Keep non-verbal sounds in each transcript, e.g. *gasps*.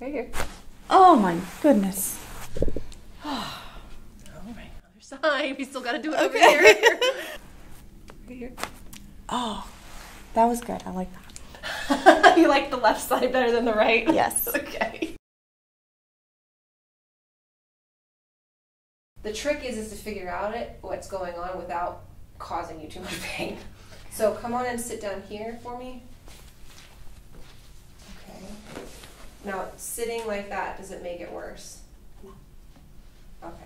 Right here. Oh my goodness. *sighs* All right, other side. We still got to do it over here. *laughs* right here. Oh, that was good. I like that. *laughs* you like the left side better than the right? Yes. *laughs* okay. The trick is is to figure out it what's going on without causing you too much pain. So come on and sit down here for me. Okay. Now sitting like that, does it make it worse? No. Okay.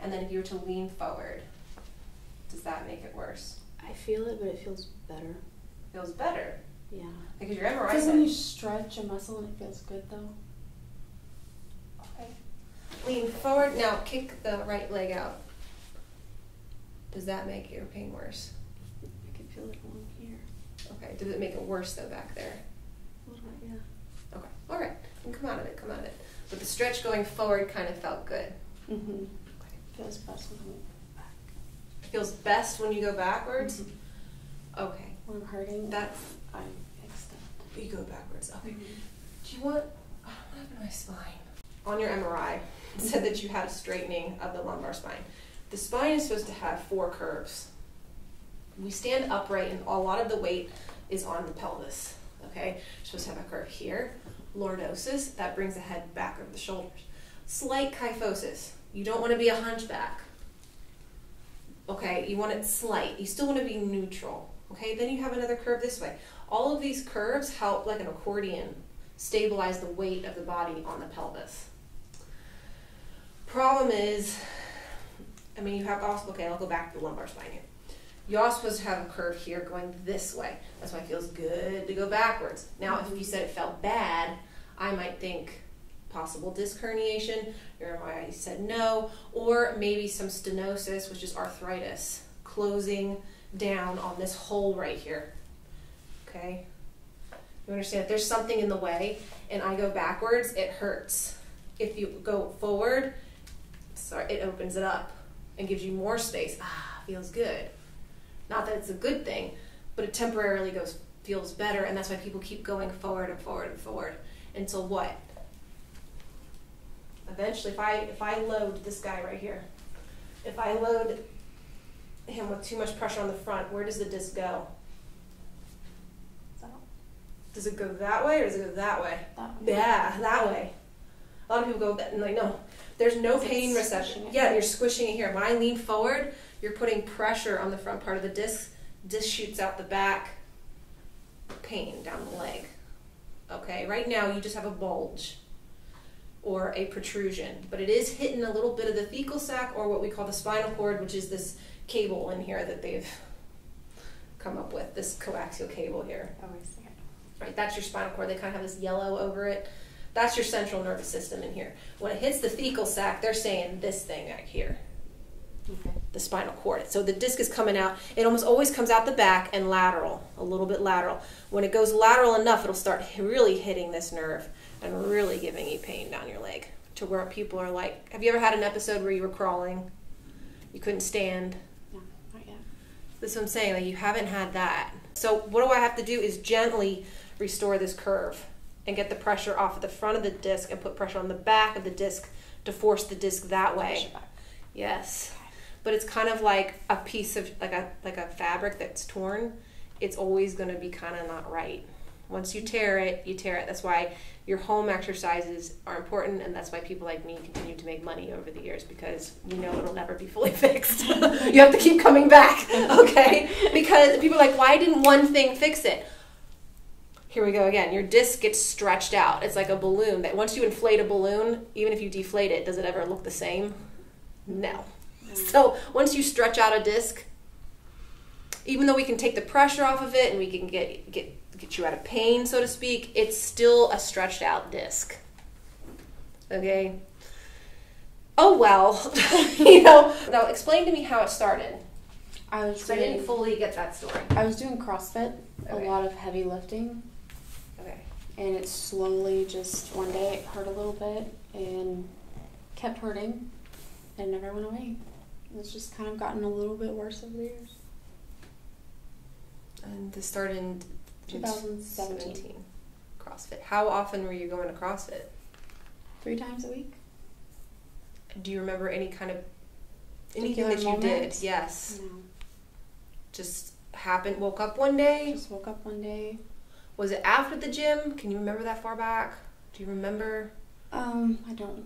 And then if you were to lean forward, does that make it worse? I feel it, but it feels better. Feels better. Yeah. Because your MRI Because said when you stretch a muscle and it feels good though. Okay. Lean forward. Now kick the right leg out. Does that make your pain worse? I can feel it along here. Okay. Does it make it worse though back there? A little bit, yeah. Okay. All right. You come out of it. Come out of it. But the stretch going forward kind of felt good. Mm-hmm. Feels best when I'm back. It feels best when you go backwards. Mhm. Okay. When I'm hurting, That's I extend. you go backwards. Okay. Mhm. Do you want? What happened to my spine? On your MRI, it said that you had a straightening of the lumbar spine. The spine is supposed to have four curves. We stand upright, and a lot of the weight is on the pelvis. Okay, you're supposed to have a curve here. Lordosis that brings the head back over the shoulders. Slight kyphosis. You don't want to be a hunchback. Okay, you want it slight. You still want to be neutral. Okay, then you have another curve this way. All of these curves help, like an accordion, stabilize the weight of the body on the pelvis. Problem is, I mean, you have also, okay, I'll go back to the lumbar spine here. You're supposed to have a curve here going this way. That's why it feels good to go backwards. Now, if you said it felt bad, I might think possible disc herniation. Your MRI said no, or maybe some stenosis, which is arthritis, closing down on this hole right here. Okay? You understand? If there's something in the way and I go backwards, it hurts. If you go forward, sorry, it opens it up and gives you more space. Ah, feels good. Not that it's a good thing, but it temporarily goes feels better, and that's why people keep going forward and forward and forward until what? Eventually, if I if I load this guy right here, if I load him with too much pressure on the front, where does the disc go? Does it go that way or does it go that way? that one. Yeah, that way. A lot of people go that and like no, there's no pain reception. Yeah, you're squishing it here. When I lean forward, you're putting pressure on the front part of the disc. Disc shoots out the back. Pain down the leg. Okay, right now you just have a bulge or a protrusion, but it is hitting a little bit of the thecal sac or what we call the spinal cord, which is this cable in here that they've come up with. This coaxial cable here Oh, I see it. right? That's your spinal cord. They kind of have this yellow over it. That's your central nervous system in here. When it hits the thecal sac, they're saying this thing right here, Okay. The spinal cord. So the disc is coming out. It almost always comes out the back and lateral, a little bit lateral. When it goes lateral enough, it'll start really hitting this nerve and really giving you pain down your leg to where people are like, have you ever had an episode where you were crawling? You couldn't stand? No, not yet. That's what I'm saying. Like you haven't had that. So what do I have to do is gently restore this curve and get the pressure off of the front of the disc and put pressure on the back of the disc to force the disc that way. Yes. But it's kind of like a piece of like a like a fabric that's torn. It's always going to be kind of not right. Once you tear it, you tear it. That's why your home exercises are important, and that's why people like me continue to make money over the years because we know it'll never be fully *laughs* fixed. *laughs* you have to keep coming back, *laughs* okay? Because people are like, why didn't one thing fix it? Here we go again. Your disc gets stretched out. It's like a balloon that once you inflate a balloon, even if you deflate it, does it ever look the same? No. *laughs* So once you stretch out a disc, even though we can take the pressure off of it and we can get get get you out of pain, so to speak, it's still a stretched out disc. Okay. Oh well, *laughs* you know. Now explain to me how it started. I was 'cause I didn't fully get that story. I was doing CrossFit, Okay. a lot of heavy lifting, Okay. and it slowly just one day it hurt a little bit and kept hurting, and never went away. It's just kind of gotten a little bit worse over the years. And this started in 2017. CrossFit. How often were you going to CrossFit? three times a week. Do you remember any kind of anything that you did? Yes. No, Just happened. Woke up one day. just woke up one day. Was it after the gym? Can you remember that far back? Do you remember? Um, I don't.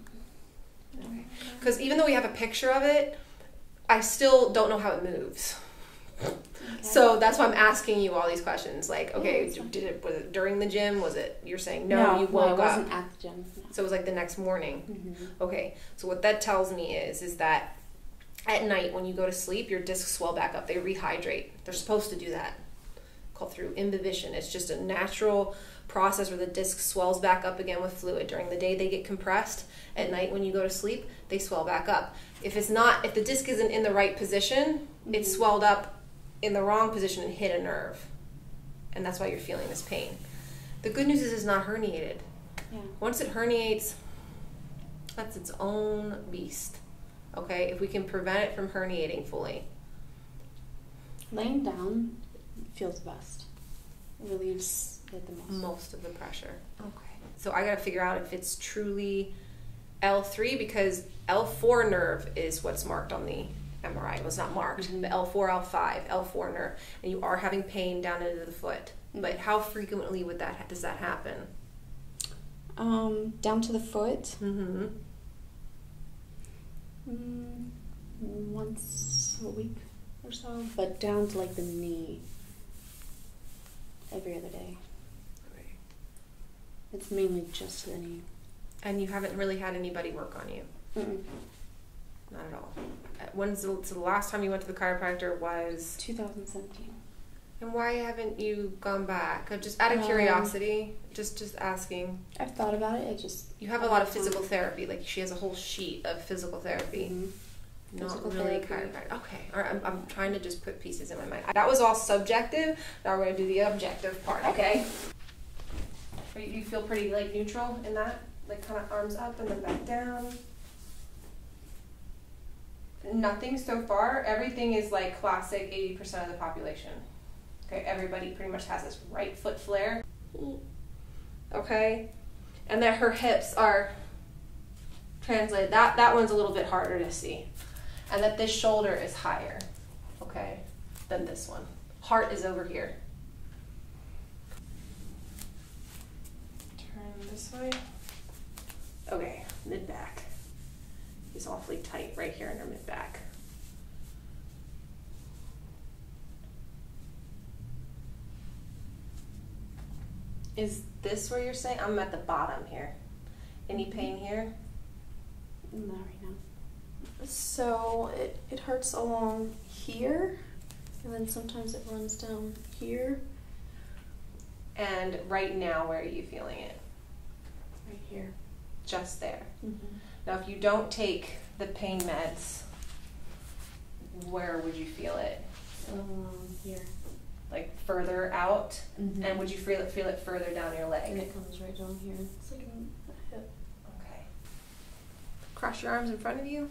Okay. Because even though we have a picture of it, I still don't know how it moves. Okay. So that's why I'm asking you all these questions. Like, okay, fine. did it was it during the gym? Was it? You're saying no. you no, woke it up. wasn't at the gym. No. So it was like the next morning. hmm Okay, so what that tells me is is that at night when you go to sleep, your discs swell back up. They rehydrate. They're supposed to do that. Called through imbibition. It's just a natural process where the disc swells back up again with fluid. During the day, they get compressed. At night, when you go to sleep, they swell back up. If it's not, if the disc isn't in the right position, it's swelled up in the wrong position and hit a nerve, and that's why you're feeling this pain. The good news is it's not herniated. Yeah. Once it herniates, that's its own beast. Okay, if we can prevent it from herniating fully. Laying down feels best. It relieves it the most. most of the pressure. Okay. So I got to figure out if it's truly L3 because L4 nerve is what's marked on the MRI. It was not marked, Mhm. but L4, L5, L4 nerve, and you are having pain down into the foot. But how frequently would that does that happen? Um, down to the foot. Mm-hmm. Mm, once a week or so, but down to like the knee. Every other day. It's mainly just the knee. And you haven't really had anybody work on you, Mm-mm. not at all. Uh, When's the, so the last time you went to the chiropractor was? 2017. And why haven't you gone back? Just out of Um, curiosity, just just asking. I've thought about it. It just You have a lot of physical therapy. Like she has a whole sheet of physical therapy. Mhm. Not Physical really therapy. chiropractic. Okay. All right. I'm, I'm trying to just put pieces in my mind. That was all subjective. Now we're gonna do the objective part. Okay. You feel pretty like neutral in that? Like kind of arms up and then back down. Nothing so far. Everything is like classic 80% of the population. Okay, everybody pretty much has this right foot flare. Okay, and that her hips are translated. That that one's a little bit harder to see, and that this shoulder is higher. Okay, than this one. Heart is over here. This way. Okay, mid back is awfully tight right here in her mid back. Is this where you're saying? I'm at the bottom here. Any pain here? Not right now. So it, it hurts along here, and then sometimes it runs down here. And right now, where are you feeling it? Right here. Just there. Mm-hmm. Now, if you don't take the pain meds, where would you feel it? Um, here. Like further out? Mm-hmm. And would you feel it, feel it further down your leg? And leg? it comes right down here. It's like a hip. Okay. Cross your arms in front of you.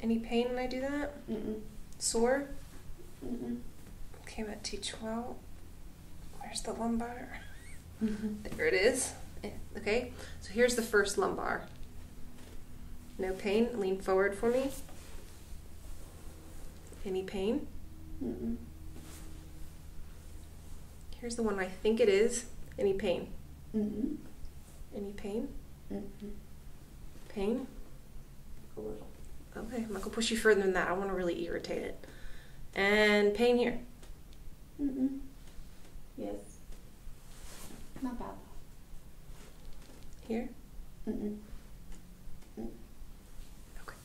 Any pain when I do that? Mm-mm. Sore? Mm-mm. Okay, I'm at T12. Where's the lumbar? Mm-hmm. There it is. Eh, Okay, so here's the first lumbar. No pain. Lean forward for me. Any pain? Mm-mm. Here's the one I think it is. Any pain? Mm-mm. Any pain? Mm-mm. Pain? A little. Okay, I'm not gonna push you further than that. I want to really irritate it. And pain here. Mm-mm. Yes. Not bad Here. Mm-mm. Mm. Okay.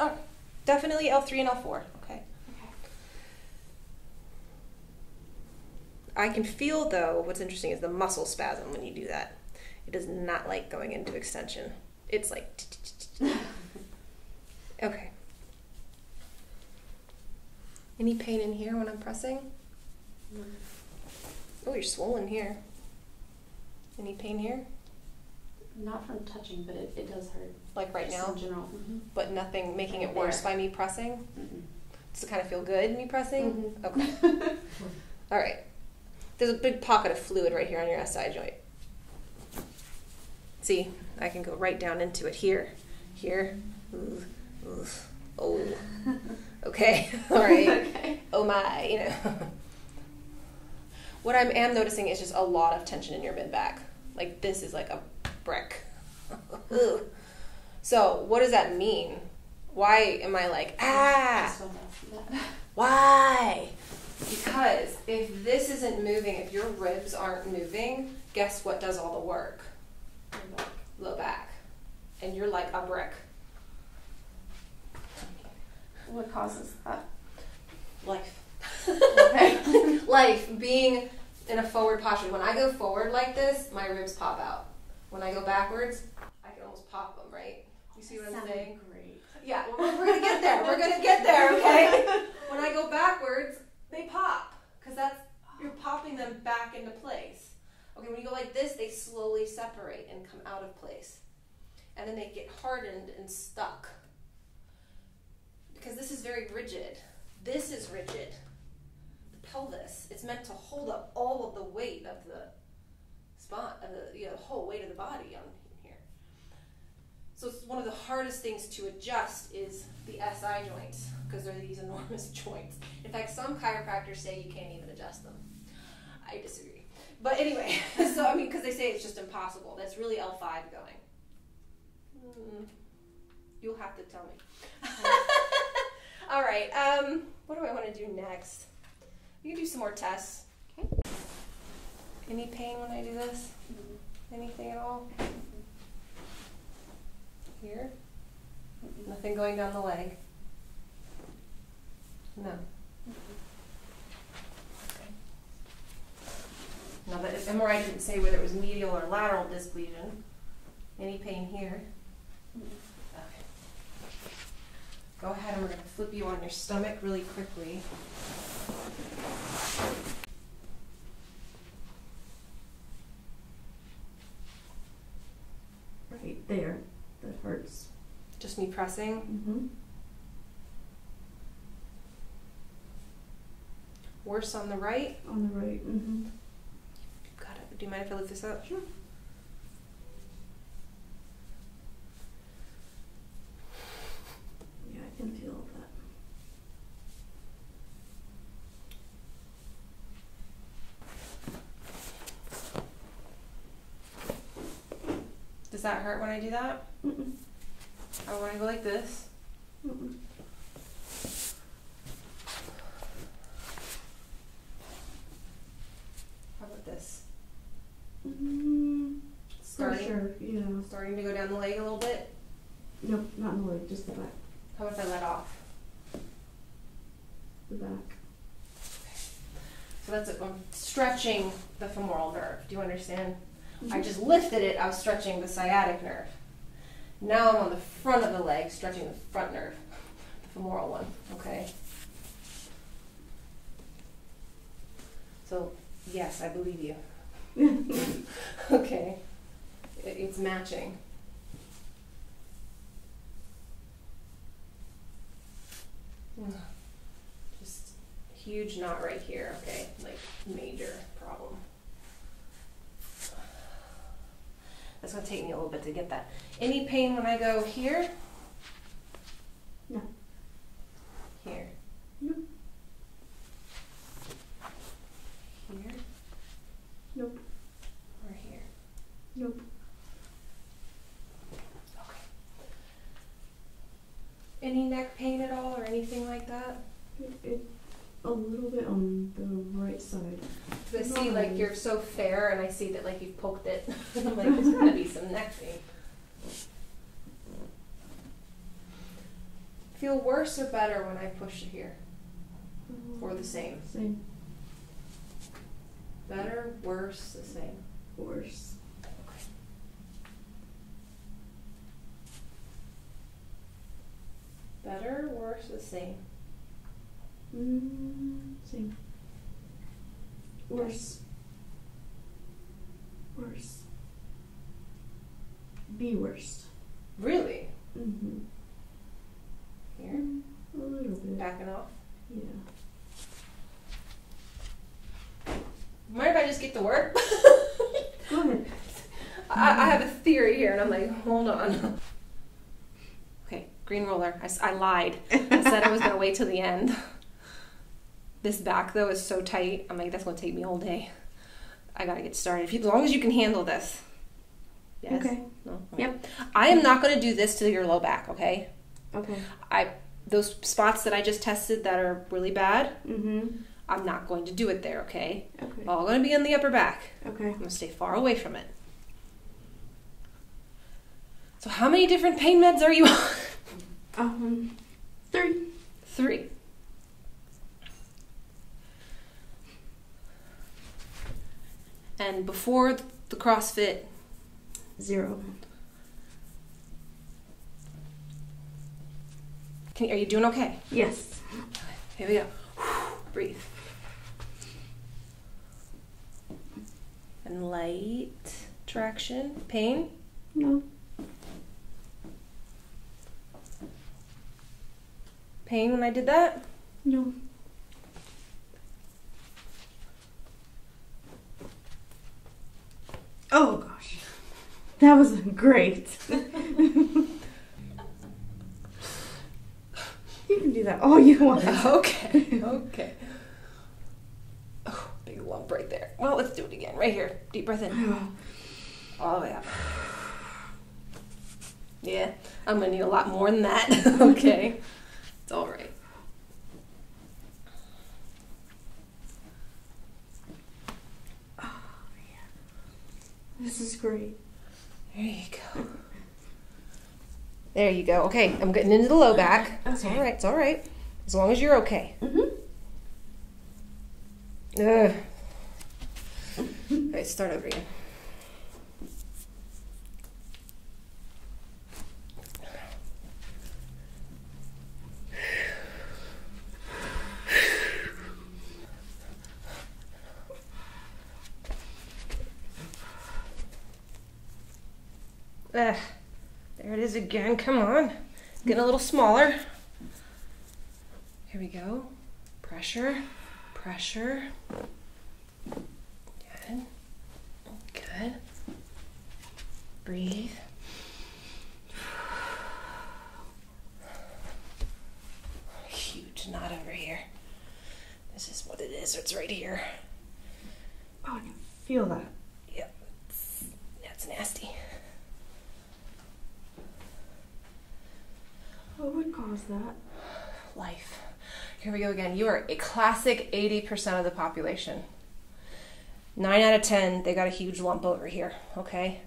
Oh, definitely L3 and L4. Okay. Okay. I can feel though. What's interesting is the muscle spasm when you do that. It does not like going into extension. It's like. *laughs* Okay. Any pain in here when I'm pressing? Oh, you're swollen here. Any pain here? Not from touching, but it, it does hurt. Like right Just now? In general. Mm-hmm. But nothing making it worse by me pressing? Mm-mm. Does it kind of feel good, me pressing? Mhm. Okay. *laughs* All right. There's a big pocket of fluid right here on your SI joint. See, I can go right down into it here, here. Ooh, ooh, oh, *laughs* okay, *laughs* all right. okay. Oh my, you know. What I am noticing is just a lot of tension in your mid back. Like this is like a brick. *laughs* So what does that mean? Why am I like ah? Just wanted to ask you that. Why? Because if this isn't moving, if your ribs aren't moving, guess what does all the work? Back. Low back. And you're like a brick. What causes that? Life. Okay. *laughs* Life. Being in a forward posture. When I go forward like this, my ribs pop out. When I go backwards, I can almost pop them, right? You see what I'm Sounded saying? Great. Yeah, well, we're gonna get there. We're gonna get there, okay? *laughs* when I go backwards, they pop because that's you're popping them back into place. Okay, when you go like this, they slowly separate and come out of place, and then they get hardened and stuck because this is very rigid. This is rigid. Pelvis it's meant to hold up all of the weight of the spine, of the you know whole weight of the body on here. So it's one of the hardest things to adjust is the SI joints because they're these enormous *laughs* joints. In fact, some chiropractors say you can't even adjust them. I disagree. But anyway, *laughs* so I mean, because they say it's just impossible. That's really L5 going. Mm, you'll have to tell me. *laughs* All right. Um, what do I want to do next? We can do some more tests. Okay. Any pain when I do this? Mm-hmm. Anything at all? Here? Nothing going down the leg? No. Okay. Now, the MRI didn't say whether it was medial or lateral disc lesion. Any pain here? Okay. Go ahead and we're going to flip you on your stomach really quickly. Right there. That hurts. Just me pressing. Mm-hmm. Worse on the right. On the right. Mm-hmm. Got it. Do you mind if I lift this up? Sure. Yeah, I can feel that. Does that hurt when I do that? Mm-mm. I want to go like this. Mm-mm. How about this? Mm, Starting, sure. Starting to go down the leg a little bit. Nope, not in the leg, just the back. How about if I let off? The back. So that's it. I'm stretching the femoral nerve. Do you understand? I just lifted it. I was stretching the sciatic nerve. Now I'm on the front of the leg, stretching the front nerve, the femoral one. Okay. So yes, I believe you. *laughs* okay. It, it's matching. Just huge knot right here. Okay, like major problem. That's gonna take me a little bit to get that. Any pain when I go here? No. Here. No. Here Nope. or here? Nope. Okay. Any neck pain at all or anything like that? It, it a little bit on the right side. I see like you're so fair and I see that like you've poked it. *laughs* I'm like, *laughs* there's gotta be some neck pain. Feel worse or better when I push it here? Or the same? Same. Better, worse, the same. Worse. Better, worse, the same. Mm, same. Worse. Worse. Be worst. Really? Mm-hmm. Here? A little bit. Backing off? Yeah. Mind if I just get to work? Go ahead. *laughs* I, I have a theory here, and I'm like, hold on. Okay, green roller. I, I lied. I said I was gonna wait till the end. *laughs* This back though is so tight. I'm like, that's gonna take me all day. I gotta get started. If you, as long as you can handle this. Yes. Okay. No. Yep. I am not gonna do this to your low back. Okay. Okay. I those spots that I just tested that are really bad. Mm-hmm. I'm not going to do it there. Okay. Okay. All gonna be in the upper back. Okay. I'm gonna stay far away from it. So, how many different pain meds are you on? Um, three. Three. And before the CrossFit, Zero. can, are you doing okay? Yes. Here we go. Breathe. And light traction. Pain? No. Pain when I did that? No. Oh gosh. That was great. you can do that all you want. Okay, okay. Oh, big lump right there. Well, let's do it again. Right here. Deep breath in. *sighs* All the way up. Yeah, I'm gonna need a lot more than that. *laughs* okay. It's all right. *sighs* Oh, yeah. This is great. There you go. There you go. Okay, I'm getting into the low back. It's all Okay. right. It's all right. As long as you're okay. Mm-hmm. Ugh. All right, start over again. Ugh. There it is again. Come on. Getting a little smaller. Here we go. Pressure. Pressure. Good. Good. Breathe. Huge knot over here. This is what it is. It's right here. Oh, I can feel that. Yep. It's, that's nasty. What would cause that? Life. Here we go again. You are a classic 80% of the population. 9 out of 10, they got a huge lump over here, okay?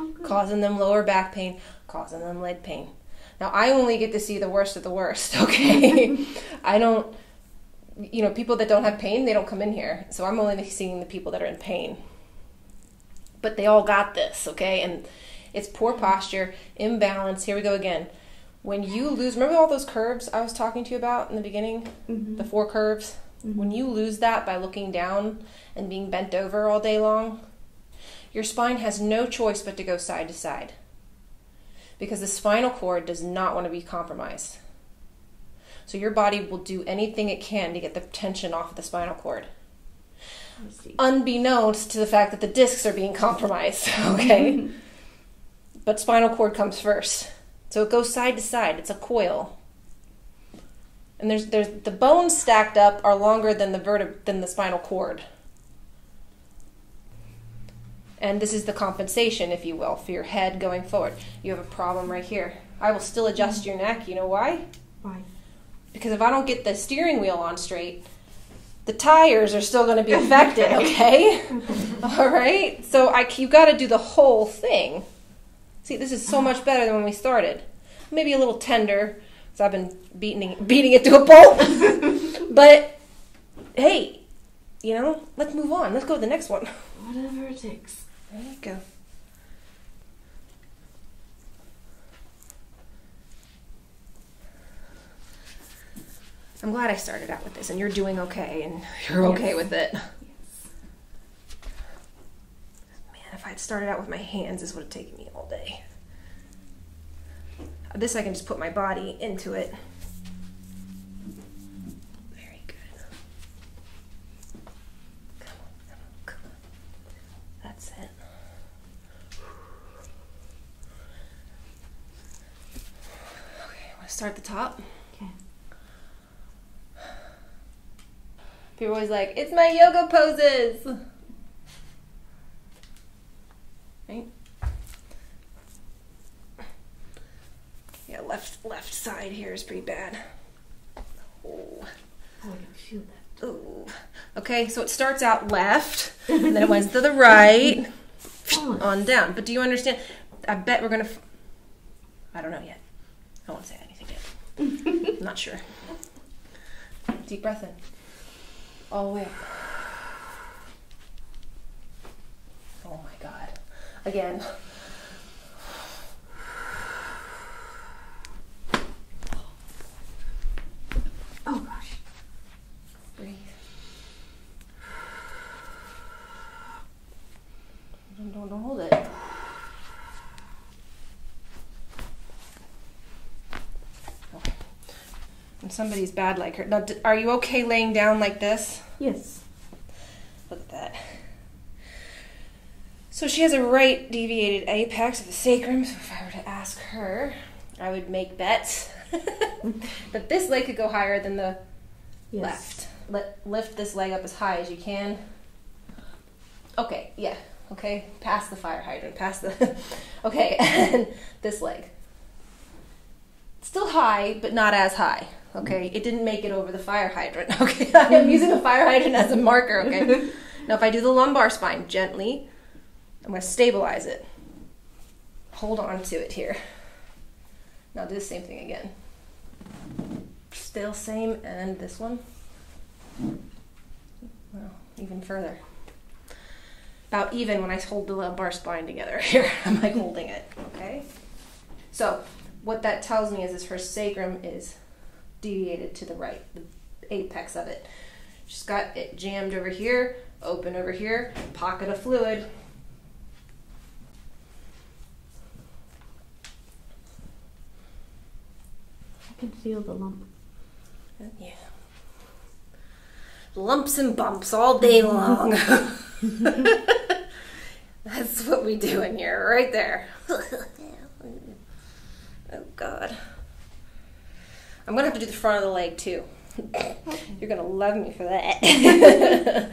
Oh. Causing them lower back pain, causing them leg pain. Now, I only get to see the worst of the worst, *laughs* okay? *laughs* I don't, you know, people that don't have pain, they don't come in here. So I'm only seeing the people that are in pain. But they all got this, okay? And it's poor mm. posture, imbalance. Here we go again. When you lose, remember all those curves I was talking to you about in the beginning? Mhm. The four curves? When you lose that by looking down and being bent over all day long, your spine has no choice but to go side to side because the spinal cord does not want to be compromised. So your body will do anything it can to get the tension off of the spinal cord, unbeknownst to the fact that the discs are being compromised. *laughs* Okay, but spinal cord comes first, so it goes side to side. It's a coil. And there's there's the bones stacked up are longer than the verteb- than the spinal cord. And this is the compensation, if you will, for your head going forward. You have a problem right here. I will still adjust your neck. You know why? Why? Because if I don't get the steering wheel on straight, the tires are still going to be affected, *laughs* okay? *laughs* All right? So I, you got to do the whole thing. See, this is so much better than when we started. Maybe a little tender, because I've been beating, beating it to a pulp. *laughs* but hey, you know, let's move on. Let's go to the next one. Whatever it takes. There you go. I'm glad I started out with this, and you're doing okay, and you're okay Yes. with it. If I had started out with my hands, this would have taken me all day. This I can just put my body into it. Very good. Come on, come on, come on. That's it. Okay, I'm gonna start at the top. Okay. People always like, it's my yoga poses. Left left side here is pretty bad. Oh. Oh, feel that. Ooh. Okay, so it starts out left, and then it went to the *laughs* right, on down. But do you understand? I bet we're gonna. F- I don't know yet. I won't say anything yet. I'm not sure. Deep breath in. All the way up. Oh my god. Again. oh gosh. Breathe. Don't, don't, don't hold it. Okay. And somebody's bad like her. Now, are you okay laying down like this? Yes. Look at that. So she has a right deviated apex of the sacrum. So if I were to ask her, I would make bets *laughs* that this leg could go higher than the Yes. left. Let, lift this leg up as high as you can. Okay, yeah. Okay, past the fire hydrant, past the. *laughs* okay, *laughs* and this leg. Still high, but not as high. Okay, mm. it didn't make it over the fire hydrant. *laughs* Okay, *laughs* I am mm. using the fire hydrant as a marker. *laughs* Okay, now if I do the lumbar spine gently, I'm going to stabilize it. Hold on to it here. Now do the same thing again. Still same, and this one. Well, even further. About even when I hold the lumbar spine together here. I'm like holding it, okay? So, what that tells me is, is her sacrum is deviated to the right, the apex of it. She's got it jammed over here, open over here, pocket of fluid. I can feel the lump. Yeah. Lumps and bumps all day long. *laughs* *laughs* That's what we do in here, right there. *laughs* oh, God. I'm going to have to do the front of the leg, too. You're going to love me for that. *laughs*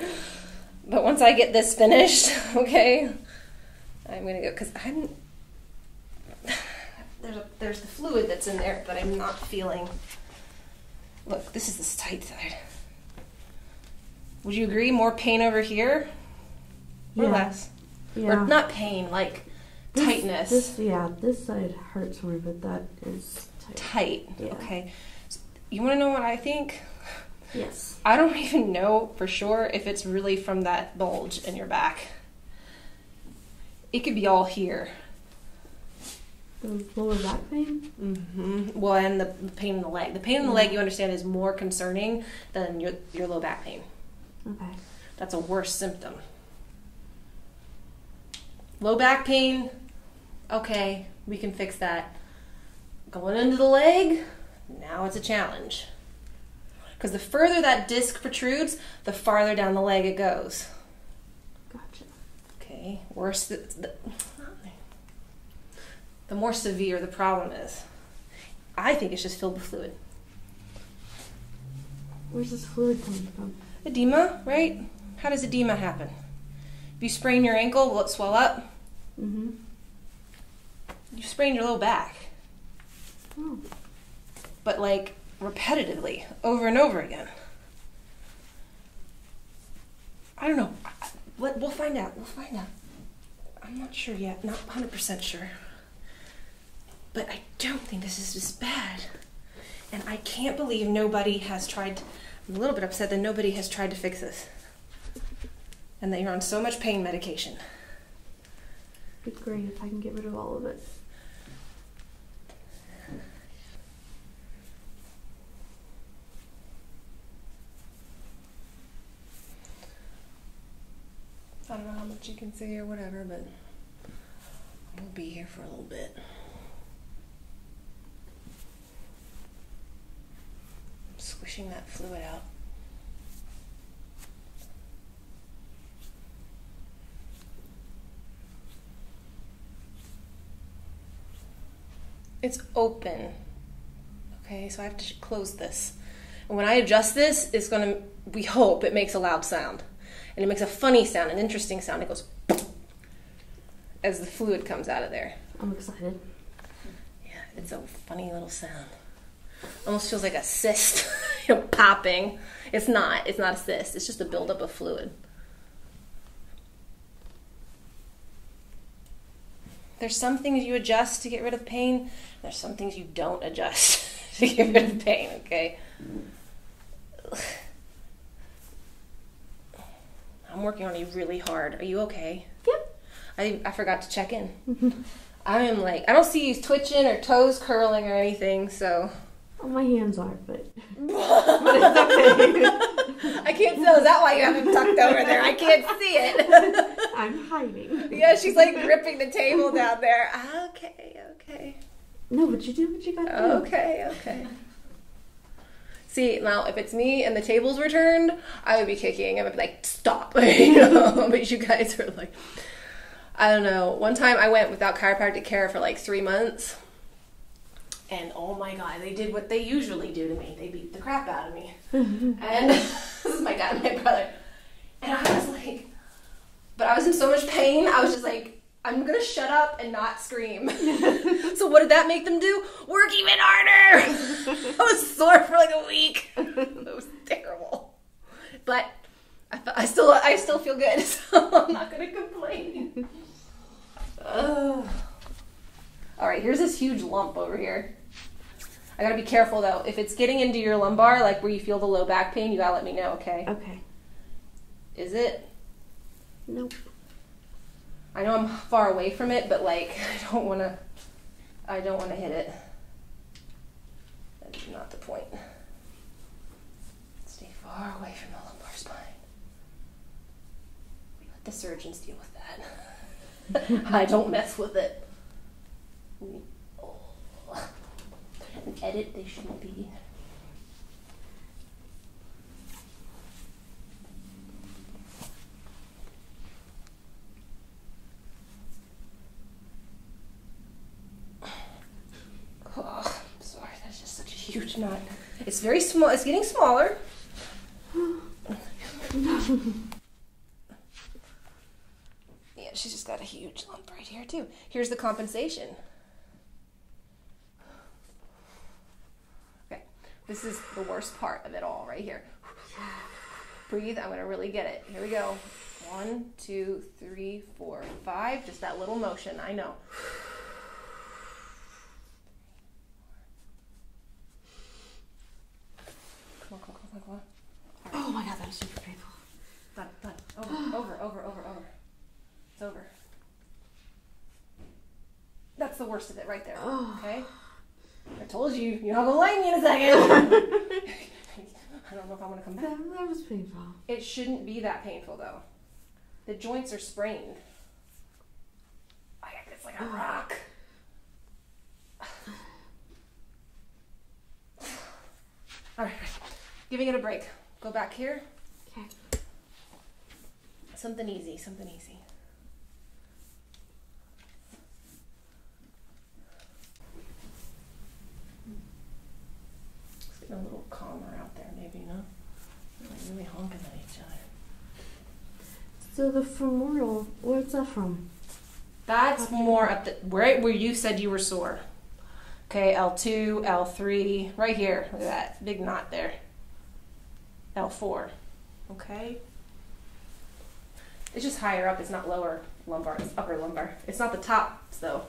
but once I get this finished, *laughs* okay, I'm going to go, because I'm. There's, a, there's the fluid that's in there that I'm not feeling. Look, this is the tight side. Would you agree? More pain over here? Or Yeah. less? Yeah. Or not pain, like This- tightness. This, yeah, this side hurts more, but that is tight. Tight. Yeah. Okay. S- You want to know what I think? Yes. I don't *laughs* even know for sure if it's really from that bulge in your back. It could be all here. The lower back pain? Mm-hmm. Well, and the, the pain in the leg. The pain in the leg, you understand, is more concerning than your your low back pain. Okay. That's a worse symptom. Low back pain, okay, we can fix that. Going into the leg, now it's a challenge. Because the further that disc protrudes, the farther down the leg it goes. Gotcha. Okay, worse. The, the, the more severe the problem is. I think it's just filled with fluid. Where's this fluid coming from? Edema, right? How does edema happen? If you sprain your ankle, will it swell up? Mm-hmm. You sprain your low back. Oh. but like repetitively over and over again. I don't know. I- I- Let, we'll find out. We'll find out. I'm not sure yet. Not 100% sure. But I don't think this is as bad. And I can't believe nobody has tried. I'm a little bit upset that nobody has tried to fix this. And that you're on so much pain medication. Be great if I can get rid of all of it. I don't know how much you can say or whatever, but we'll be here for a little bit. I'm Squishing that fluid out. It's open. Okay, so I have to close this. And when I adjust this, it's gonna, we hope it makes a loud sound. And it makes a funny sound, an interesting sound. It goes *sniffs* as the fluid comes out of there. I'm excited. Yeah, it's a funny little sound. Almost feels like a cyst, *laughs* you know, popping. It's not. It's not a cyst. It's just a buildup of fluid. There's some things you adjust to get rid of pain. There's some things you don't adjust *laughs* to get rid of pain. Okay. I'm working on you really hard. Are you okay? Yep. I, I forgot to check in. *laughs* I am like I don't see you twitching or toes curling or anything, so Oh, my hands are, but *laughs* *laughs* I can't tell. Is that why you have it tucked over there? I can't see it. I'm hiding. yeah, she's like gripping the table down there. Okay, okay, No, but you do what you gotta do. okay, okay. See now, if it's me and the tables were turned, I would be kicking. I would be like, "Stop!" *laughs* you know. But you guys are like, I don't know. One time I went without chiropractic care for like three months. And oh my god, they did what they usually do to me. They beat the crap out of me. *laughs* and *laughs* this is my dad and my brother. And I was like, but I was in so much pain, I was just like, I'm gonna shut up and not scream. So what did that make them do? Work even harder! *laughs* I was sore for like a week. it was terrible. But I, I still I still feel good, *laughs* so I'm not gonna complain. Ugh. *sighs* All right, here's this huge lump over here. I gotta be careful though. If it's getting into your lumbar, like where you feel the low back pain, you gotta let me know, okay? Okay. Is it? Nope. I know I'm far away from it, but like *laughs* I don't wanna I don't wanna hit it. That's not the point. Stay far away from the lumbar spine. We let the surgeons deal with that. *laughs* I don't mess with it. Oh. Edit they shouldn't be. Oh, I'm sorry, that's knot. It's very small. It's getting smaller. yeah, she's just got a huge lump right here too. Here's the compensation. Okay, this is the worst part of it all right here. Breathe. I'm gonna really get it. Here we go. One, two, three, four, five. Just that little motion. I know. Come on, come on, come on, come on. Oh my god, that was super painful. Done, done. Over, *gasps* over, over, over, over. It's over. That's the worst of it right there. Oh. Okay? I told you, you're not gonna like me in a second. *laughs* I don't know if I'm gonna come back. That, that was painful. It shouldn't be that painful though. The joints are sprained. I it's like a rock. *sighs* All right, giving it a break. Go back here. Okay. Something easy, something easy. It's getting a little calmer out there, maybe, you know? They're really honking at each other. So the femoral, where's that from? That's more at the right where you said you were sore. Okay, L2, L3, right here. Look at that big knot there. L4. Okay. It's just higher up. It's not lower lumbar. It's upper lumbar. It's not the top though.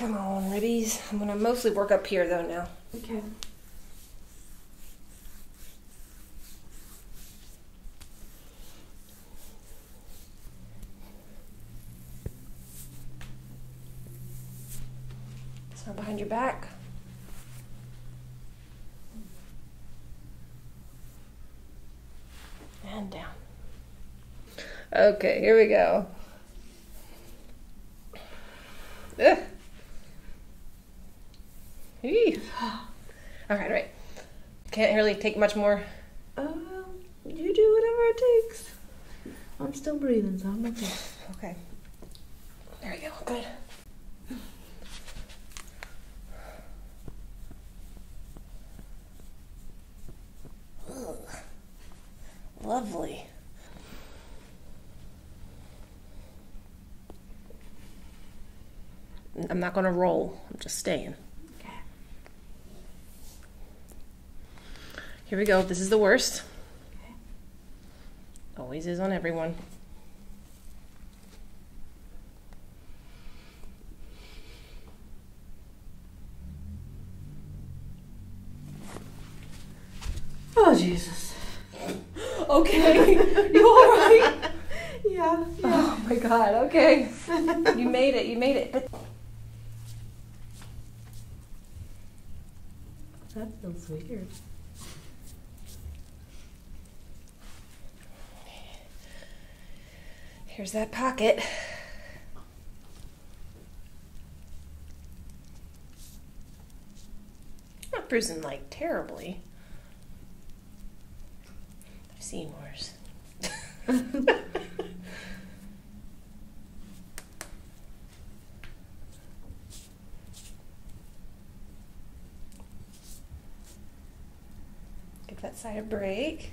Come on, ribbies. I'm gonna mostly work up here though now. Okay. So behind your back. And down. Okay, here we go. Ugh. Eee. All right, all right. Can't really take much more Um, you do whatever it takes. I'm still breathing, so I'm okay. Okay. There you go. Good. Lovely. I'm not gonna roll. I'm just staying. Okay. Here we go. This is the worst. Always is on everyone. Oh Jesus. Okay. you all right? Yeah. Oh my god. Okay. *laughs* you made it. You made it. But That feels weird. here's that pocket. Not bruising like terribly. I've seen worse. *laughs* Give that side a break.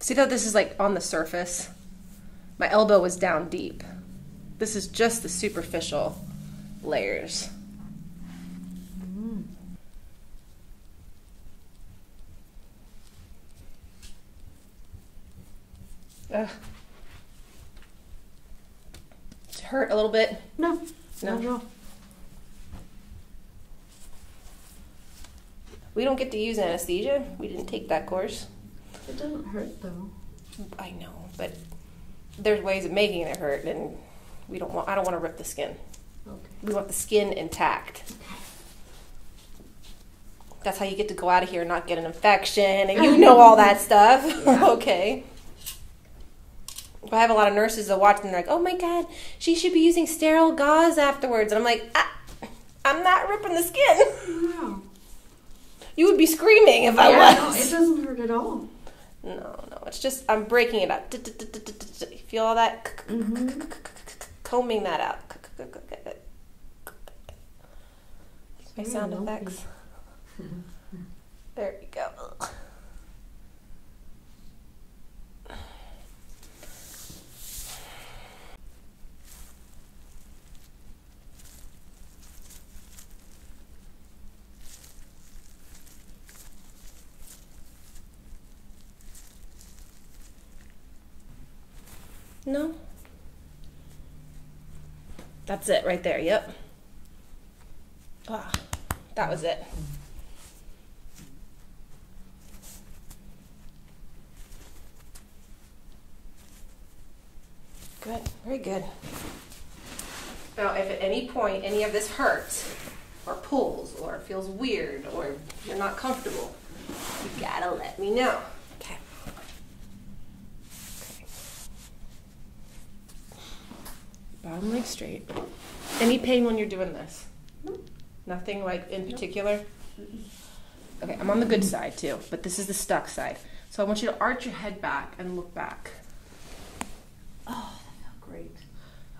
See how this is like on the surface? My elbow was down deep. This is just the superficial layers. Ugh. Does it hurt a little bit? No. No. Not at all. We don't get to use anesthesia. We didn't take that course. It doesn't hurt though. I know, but there's ways of making it hurt, and we don't want. I don't want to rip the skin. Okay. We want the skin intact. That's how you get to go out of here and not get an infection, and you *laughs* know all that stuff. *laughs* Yeah. okay. I have a lot of nurses that watch, and they're like, "Oh my god, she should be using sterile gauze afterwards," and I'm like, ah, "I'm not ripping the skin." Wow. You would be screaming if I yeah, no, was. it doesn't hurt at all. No, no, it's just I'm breaking it up. Feel all that? Mm-hmm. Combing that out. My sound effects. There you go. No. That's it right there. Yep. Ah, that was it. Good. Very good. Now, if at any point any of this hurts, or pulls, or feels weird, or you're not comfortable, you gotta let me know. Okay. Okay. Bottom leg straight. Any pain when you're doing this? Nothing like in particular? Okay, I'm on the good side too, but this is the stuck side. So I want you to arch your head back and look back. Oh, that felt great.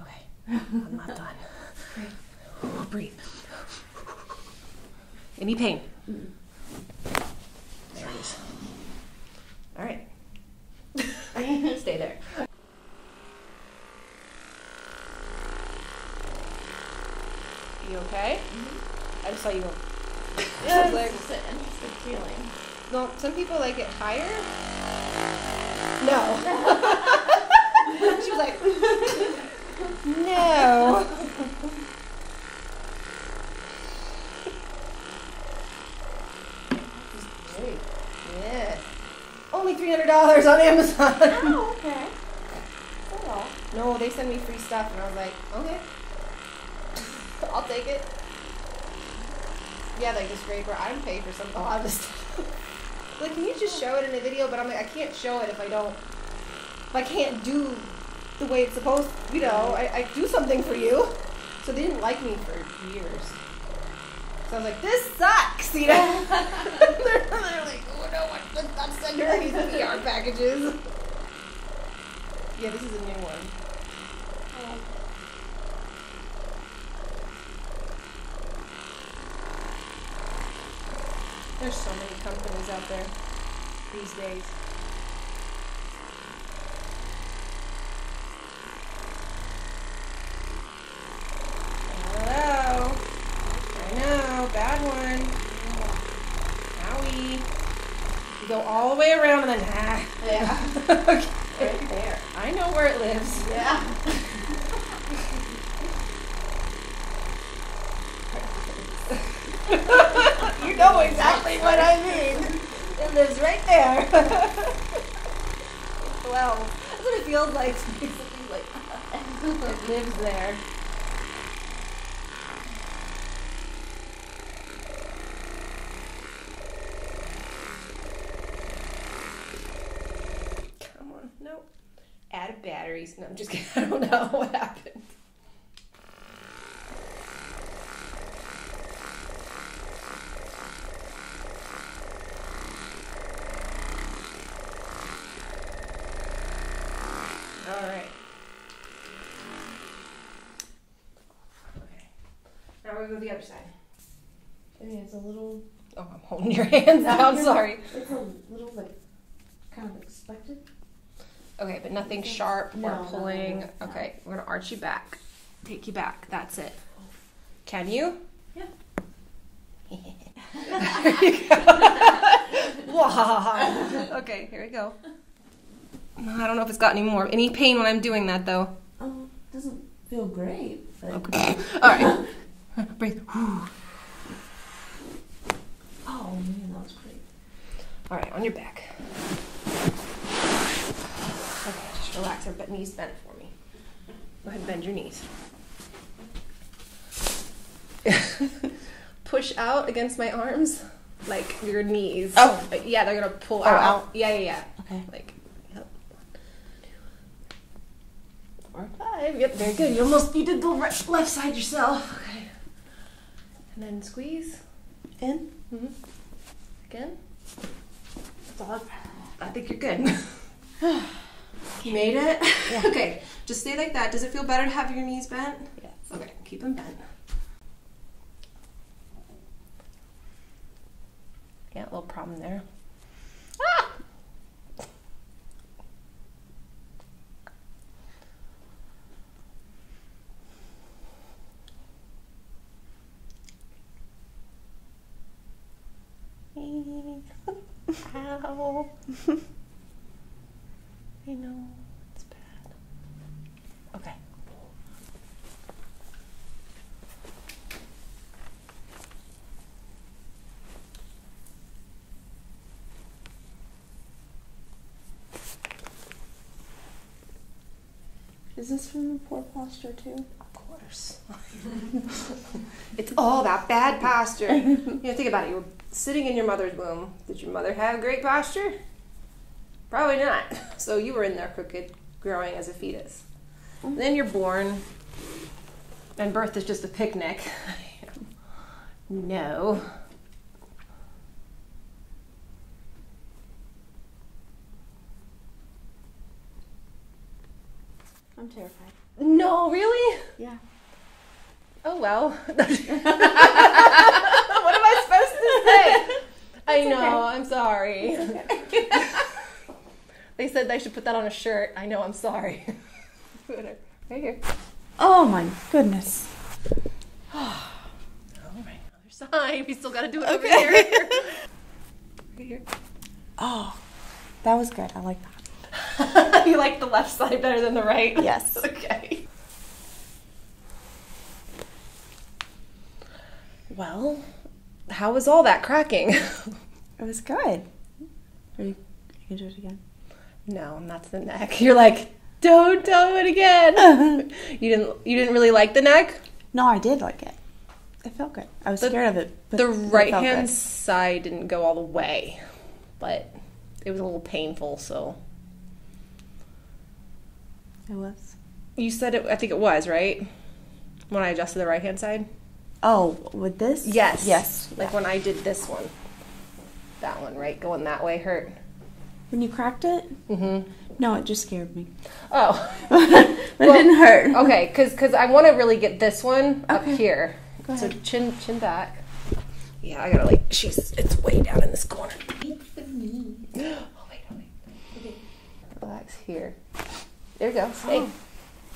Okay, I'm not done. *laughs* Breathe. Any pain? There it is. *laughs* All right. *laughs* Stay there. You okay? Mm-hmm. I just saw you go. Yeah, Like- it's an interesting feeling. Well, some people like it higher. No. *laughs* *laughs* she was like, *laughs* no. Great. Yeah. Only three hundred dollars on Amazon. Oh, okay. That's all. no, they send me free stuff, and I was like, okay, I'll take it. Yeah, like the scraper. I'm paid for some a lot of this oh. stuff. *laughs* like, can you just show it in a video? But I'm like, I can't show it if I don't. If I can't do the way it's supposed. You know, I, I do something for you. So they didn't like me for years. So I was like, this sucks. You know. they're, *laughs* *laughs* they're like, oh no, I'm, I'm sending her these PR packages. Yeah, this is a new one. There's so many companies out there these days. Hello. I know, bad one. Owie. You go all the way around and then ah. Yeah. *laughs* okay. Right there. I know where it lives. Yeah. *laughs* know exactly what I mean. It lives right there. *laughs* well, that's what it feels like. Basically, like *laughs* it lives there. Come on, no. Add batteries. No, I'm just kidding. *laughs* I don't know what happened. All right. Okay. Now we're gonna go to the other side. I mean, it's a little. Oh, I'm holding your *laughs* hands now. I'm sorry. It's a little like kind of expected. Okay, but nothing sharp or No, no, pulling. no, no. Okay, we're gonna arch you back. Take you back. That's it. Can you? Yeah. there you go. wow. Okay, here we go. I don't know if it's got any more. Any pain when I'm doing that though. Oh, doesn't feel great. But Okay. *laughs* All right. *laughs* *laughs* Breathe. Whew. Oh man, that was great. All right, on your back. Okay, just relax your knees bent for me. Go ahead bend your knees. *laughs* Push out against my arms, like your knees. Oh. Yeah, they're gonna pull Oh, out. out. Yeah, yeah, yeah. Okay. Like, yep. Four, five. Yep, very good. You almost you did the left side yourself. Okay. And then squeeze. In. hmm Again. That's all. I think you're good. *laughs* you made it. Yeah. *laughs* Okay. Just stay like that. Does it feel better to have your knees bent? Yes. Okay. Keep them bent. Yeah, a little problem there. Ah! *laughs* Ow. I know. It's bad. Okay. Is this from the poor posture too? Of course. *laughs* *laughs* it's all that bad posture. you know, think about it. You were sitting in your mother's womb. Did your mother have great posture? Probably not. *laughs* So you were in there crooked, growing as a fetus. Then you're born, and birth is just a picnic. *laughs* no. I'm terrified. No, really? Yeah. Oh well. *laughs* what am I supposed to say? I know, I'm sorry. *laughs* they said they should put that on a shirt. I know, I'm sorry. *laughs* Whatever. Right here. Oh my goodness. All right, other side. We still got to do it over here. *laughs* right here. Oh, that was good. I like that. you like the left side better than the right? Yes. Okay. Well, how was all that cracking? It was good. Are you, you can do it again? no, that's the neck. *laughs* You're like, don't do it again. *laughs* you didn't. You didn't really like the neck. No, I did like it. It felt good. I was The- scared of it. But the right hand good. side didn't go all the way, but it was a little painful. So It was. You said it. I think it was right when I adjusted the right hand side. Oh, with this? Yes. Yes. Like when I did this one. That one, right? Going that way hurt. When you cracked it? Mm-hmm. No, it just scared me. Oh. *laughs* it Well, didn't hurt. Okay, because cause I want to really get this one up here. Go ahead. So chin chin back. Yeah, I gotta like. She's. It's way down in this corner. *gasps* Oh wait, oh, wait. Relax here. There you go. Stay.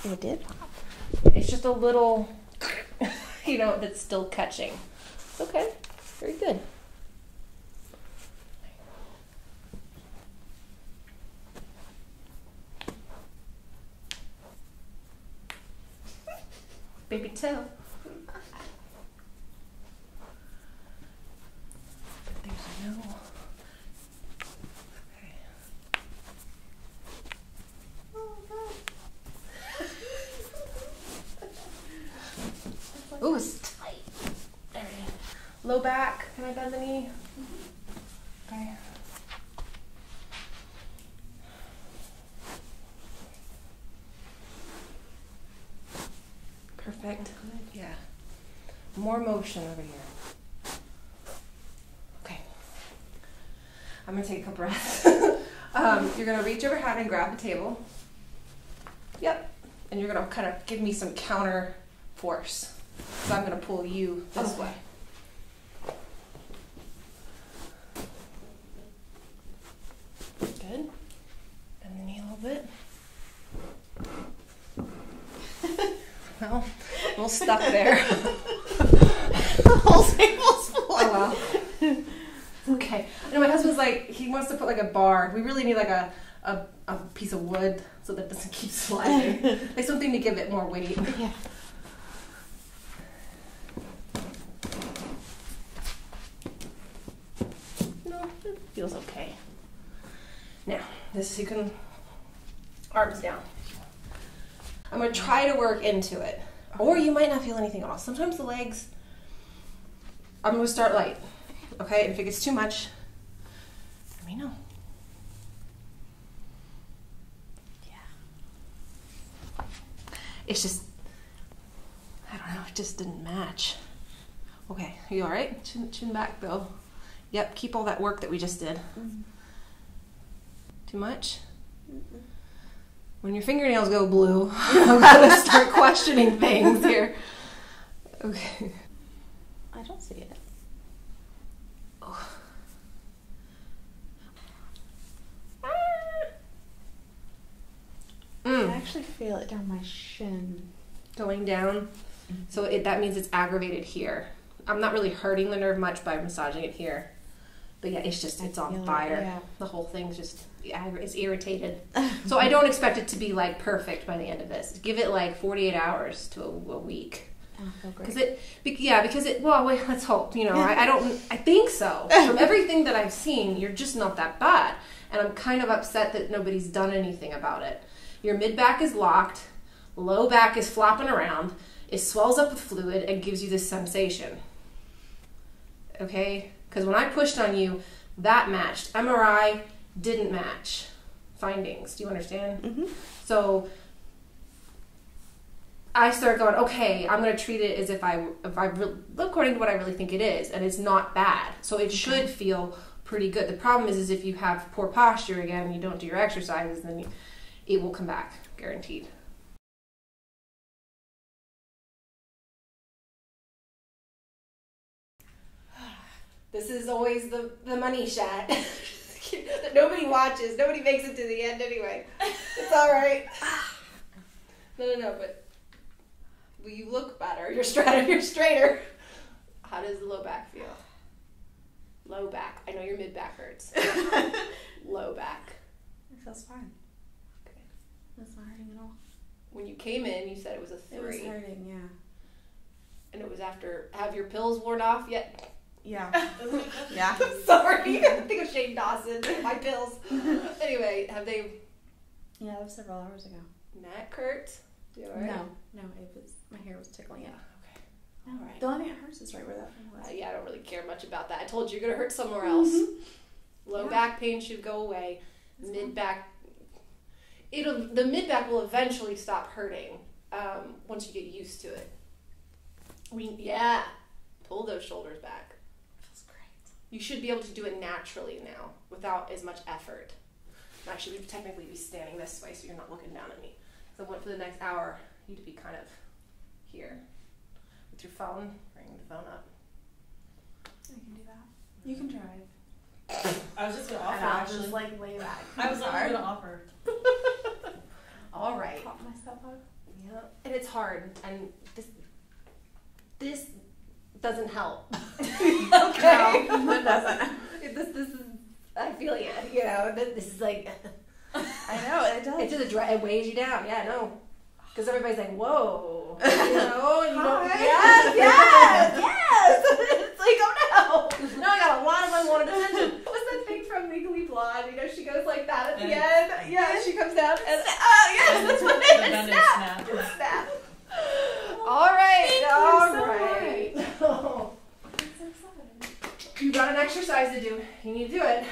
Oh. It did? pop. It's just a little, *laughs* you know, that's still catching. It's okay. Very good. Baby. But there's no. Okay. *laughs* Ooh, it's tight. There it is. Low back. Can I bend the knee? Okay. Perfect. Yeah. More motion over here. Okay. I'm gonna take a couple breaths. *laughs* um, you're gonna reach overhead and grab the table. Yep. And you're gonna kind of give me some counter force. So I'm gonna pull you this Okay. way. Good. Bend the knee a little bit. well, a little stuck there. *laughs* the whole table's full. Oh well. Okay. I know my husband's like he wants to put like a bar. We really need like a a, a piece of wood so that it doesn't keep sliding. *laughs* like something to give it more weight. Yeah. No, it feels okay. Now, this you can arms down. I'm gonna try to work into it. Or you might not feel anything at all. Sometimes the legs I'm gonna start light. Okay, if it gets too much, let me know. Yeah. It's just I don't know, it just didn't match. Okay, are you alright? Chin chin back though. Yep, keep all that work that we just did. Mm-hmm. Too much? Mm-hmm. When your fingernails go blue, *laughs* *laughs* I'm gonna start questioning things here. Okay. I don't see it. I Mm. actually feel it down my shin. Going down. So it, that means it's aggravated here. I'm not really hurting the nerve much by massaging it here. But yeah, it's just, I it's on feel it, fire. yeah. The whole thing's just, it's irritated. *laughs* So I don't expect it to be like perfect by the end of this. Give it like 48 hours to a, a week. Oh, I. Because it, be, yeah, because it. Well, wait, let's hope. You know, I, I don't. *laughs* I think so. From *laughs* everything that I've seen, you're just not that bad, and I'm kind of upset that nobody's done anything about it. Your mid back is locked, low back is flopping around. It swells up with fluid and gives you this sensation. Okay, because when I pushed on you, that matched. MRI didn't match findings. Do you understand? Mhm. So I start going, okay, I'm going to treat it as if I, if I re- according to what I really think it is, and it's not bad. So it should feel pretty good. The problem is, is if you have poor posture again, and you don't do your exercises, then you, it will come back, guaranteed. *sighs* This is always the, the money shot that *laughs* nobody watches. Nobody makes it to the end anyway. It's all right. *sighs* No, no, no, but well, you look better. *laughs* You're straighter. You're straighter. How does the low back feel? Low back. I know your mid back hurts. *laughs* low back. It feels fine. Okay. It's not hurting at all. When you came in, you said it was a three. It was three, hurting, yeah. and it was after. Have your pills worn off yet? Yeah. *laughs* yeah. *laughs* Sorry, I think of Shane Dawson. My pills. *laughs* anyway, have they? Yeah, that was several hours ago. Neck hurt? You all right? No, no, it was my hair was tickling Yeah. Okay. All right. The only thing that hurts is right where that thing was. Uh, yeah, I don't really care much about that. I told you you're gonna hurt somewhere else. Low Yeah. back pain should go away. It's Mid fine. back. It'll the mid back will eventually stop hurting um, once you get used to it. We yeah, pull those shoulders back. Feels great. You should be able to do it naturally now without as much effort. Actually, we'd technically be standing this way, so you're not looking down at me. So I want for the next hour you to be kind of here with your phone. Bring the phone up. I can do that. You can drive. I was just gonna offer and I'll actually. just like lay back. I was hard. gonna offer. *laughs* All right. Pop myself up. Yeah, and it's hard, and this this doesn't help. *laughs* okay, No, it doesn't. this this is I feel you. You know, this, this is like I know it does. it just it weighs you down. Yeah, no, because everybody's like, whoa, you know, you don't, yes, yes, yes. *laughs* it's like, oh no, *laughs* no, I got a lot of unwanted attention. What's that thing from Legally Blonde? You know, she goes like that at the And- end. Yeah, she comes down and oh yes, that's what it The is. bend and Snap. snap. Snap. Oh, all right, Thank you all so right. *laughs* I'm so excited. you got an exercise to do. You need to do it.